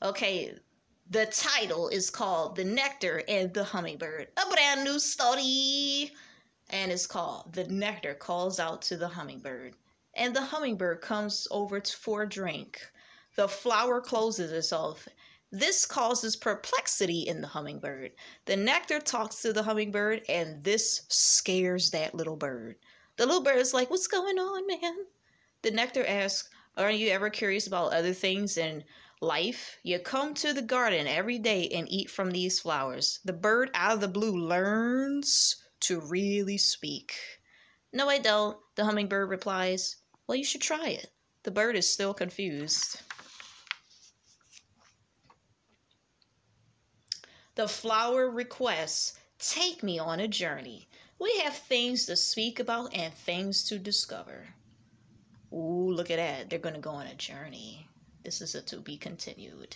Okay, the title is called The Nectar and the Hummingbird, a brand new story. And it's called The Nectar Calls Out to the Hummingbird. And the hummingbird comes over for a drink. The flower closes itself. This causes perplexity in the hummingbird. The nectar talks to the hummingbird, and this scares that little bird. The little bird is like, What's going on, man? The nectar asks, Aren't you ever curious about other things in life? You come to the garden every day and eat from these flowers. The bird out of the blue learns to really speak. No, I don't, the hummingbird replies. Well, you should try it. The bird is still confused. The flower requests, Take me on a journey. We have things to speak about and things to discover. Ooh, look at that. They're going to go on a journey. This is a to be continued.